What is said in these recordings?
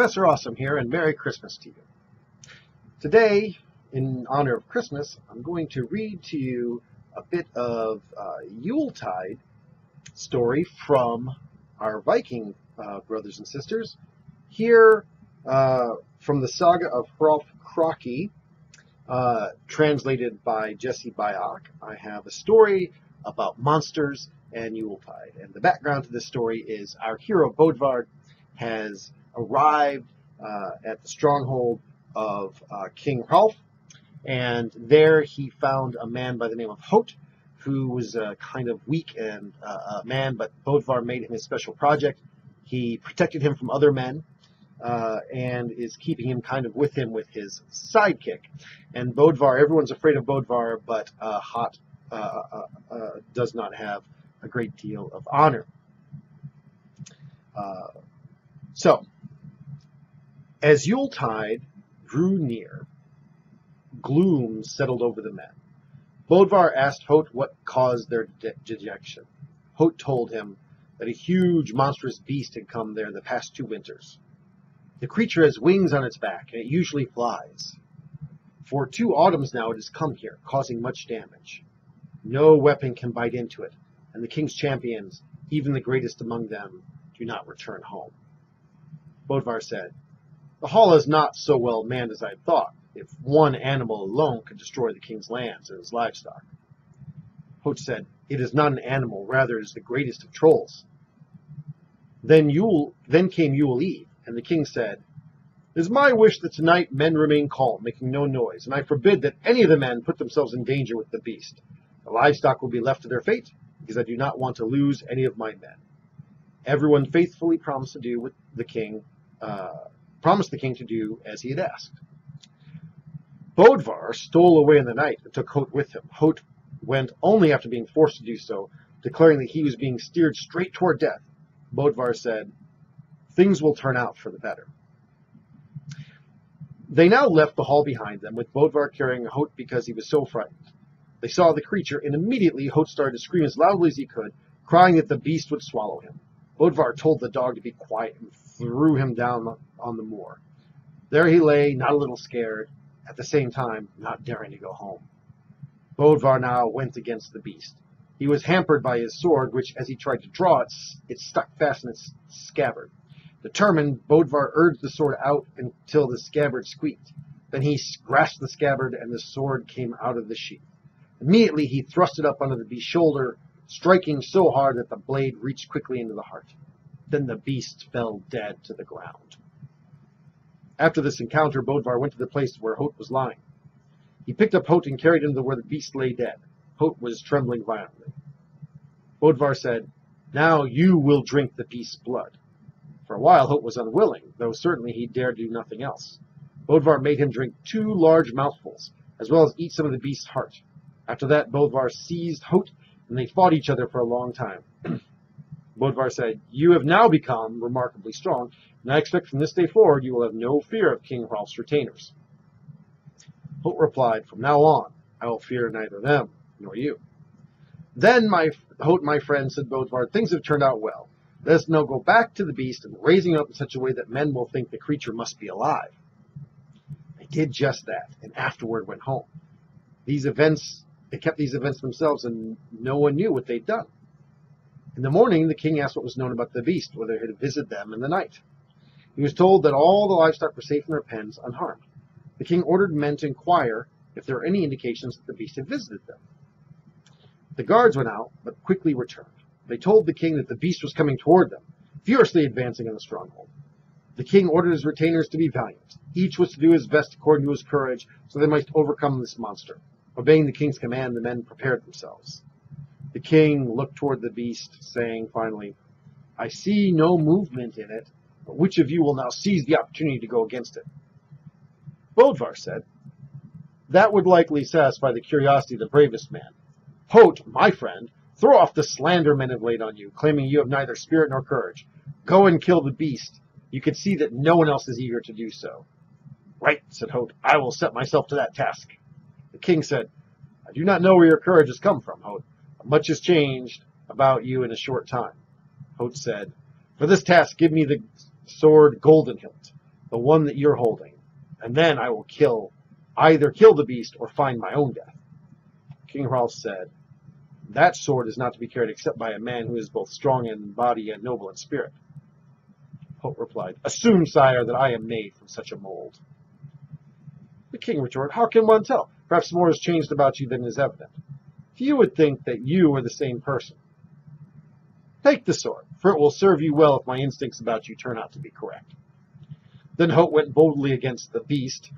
Professor Awesome here, and Merry Christmas to you. Today, in honor of Christmas, I'm going to read to you a bit of uh, Yuletide story from our Viking uh, brothers and sisters. Here, uh, from the saga of Hrolf Kraki, uh, translated by Jesse Byock, I have a story about monsters and Yuletide. And the background to this story is our hero Bodvar has arrived uh, at the stronghold of uh, King Hrolf, and there he found a man by the name of Hot, who was a kind of weak and uh, a man, but Bodvar made him his special project. He protected him from other men, uh, and is keeping him kind of with him with his sidekick. And Bodvar, everyone's afraid of Bodvar, but uh, Hot uh, uh, uh, does not have a great deal of honor. so, as Yuletide drew near, gloom settled over the men. Bodvar asked Hot what caused their de dejection. Hot told him that a huge, monstrous beast had come there the past two winters. The creature has wings on its back, and it usually flies. For two autumns now it has come here, causing much damage. No weapon can bite into it, and the king's champions, even the greatest among them, do not return home. Bodvar said, The hall is not so well manned as I had thought, if one animal alone could destroy the king's lands and his livestock. Hot said, It is not an animal, rather it is the greatest of trolls. Then Yule then came Yule Eve, and the king said, It is my wish that tonight men remain calm, making no noise, and I forbid that any of the men put themselves in danger with the beast. The livestock will be left to their fate, because I do not want to lose any of my men. Everyone faithfully promised to do what the king uh, promised the king to do as he had asked. Bodvar stole away in the night and took Hot with him. Hot went only after being forced to do so, declaring that he was being steered straight toward death. Bodvar said, Things will turn out for the better. They now left the hall behind them, with Bodvar carrying Hot because he was so frightened. They saw the creature, and immediately Hot started to scream as loudly as he could, crying that the beast would swallow him. Bodvar told the dog to be quiet and threw him down on the moor. There he lay, not a little scared, at the same time not daring to go home. Bodvar now went against the beast. He was hampered by his sword, which, as he tried to draw it, it stuck fast in its scabbard. Determined, Bodvar urged the sword out until the scabbard squeaked. Then he grasped the scabbard, and the sword came out of the sheath. Immediately he thrust it up under the beast's shoulder, striking so hard that the blade reached quickly into the heart. Then the beast fell dead to the ground. After this encounter, Bodvar went to the place where Hot was lying. He picked up Hot and carried him to where the beast lay dead. Hot was trembling violently. Bodvar said, Now you will drink the beast's blood. For a while Hot was unwilling, though certainly he dared do nothing else. Bodvar made him drink two large mouthfuls, as well as eat some of the beast's heart. After that, Bodvar seized Hot, and they fought each other for a long time. Bodvar said, You have now become remarkably strong, and I expect from this day forward you will have no fear of King Hrolf's retainers. Hot replied, From now on, I will fear neither them nor you. Then, my Hot, my friend, said Bodvar, things have turned out well. Let us now go back to the beast and raising it up in such a way that men will think the creature must be alive. They did just that, and afterward went home. These events they kept these events themselves, and no one knew what they'd done. In the morning, the king asked what was known about the beast, whether it had visited them in the night. He was told that all the livestock were safe in their pens, unharmed. The king ordered men to inquire if there were any indications that the beast had visited them. The guards went out, but quickly returned. They told the king that the beast was coming toward them, furiously advancing on the stronghold. The king ordered his retainers to be valiant. Each was to do his best according to his courage, so they might overcome this monster. Obeying the king's command, the men prepared themselves. The king looked toward the beast, saying finally, I see no movement in it, but which of you will now seize the opportunity to go against it? Bodvar said, That would likely satisfy the curiosity of the bravest man. Hot, my friend, throw off the slander men have laid on you, claiming you have neither spirit nor courage. Go and kill the beast. You can see that no one else is eager to do so. Right, said Hot. I will set myself to that task. The king said, I do not know where your courage has come from, Hot. Much has changed about you in a short time. Hot said, For this task, give me the sword Golden Hilt. the one that you're holding, and then I will kill, either kill the beast or find my own death. King Hrolf said, That sword is not to be carried except by a man who is both strong in body and noble in spirit. Hoat replied, Assume, sire, that I am made from such a mold. The king retorted, How can one tell? Perhaps more has changed about you than is evident. Few would think that you are the same person. Take the sword, for it will serve you well if my instincts about you turn out to be correct. Then Hoat went boldly against the beast,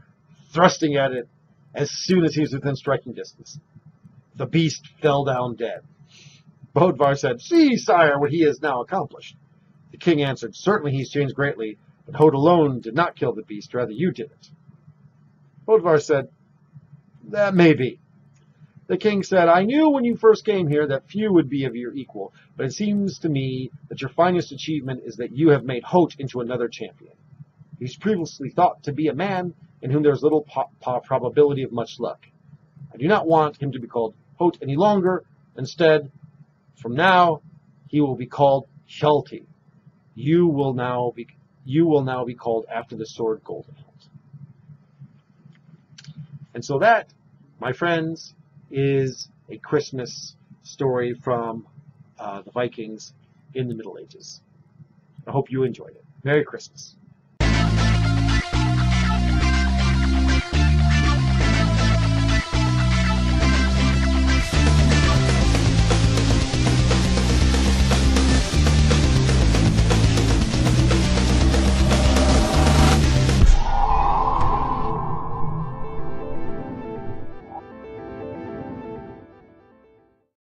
thrusting at it as soon as he was within striking distance. The beast fell down dead. Bodvar said, See, sire, what he has now accomplished. The king answered, Certainly he's changed greatly, but Hoat alone did not kill the beast, rather you did it. Bodvar said, That may be. The king said, I knew when you first came here that few would be of your equal, but it seems to me that your finest achievement is that you have made Hote into another champion. He's previously thought to be a man in whom there is little po- po- probability of much luck. I do not want him to be called Hote any longer. Instead, from now, he will be called Hjalti. You will now be you will now be called after the sword Goldenhilt. And so that, my friends, is a Christmas story from uh, the Vikings in the Middle Ages. I hope you enjoyed it. Merry Christmas.